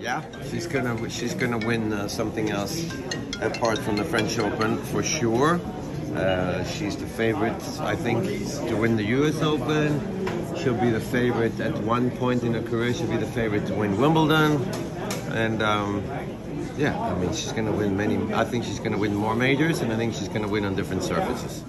yeah, she's gonna she's gonna win uh, something else apart from the French Open for sure. Uh, she's the favorite, I think, to win the U.S. Open. She'll be the favorite at one point in her career. She'll be the favorite to win Wimbledon, and um, yeah, I mean she's gonna win many. I think she's gonna win more majors, and I think she's gonna win on different surfaces.